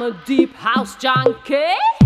I'm a deep house junkie.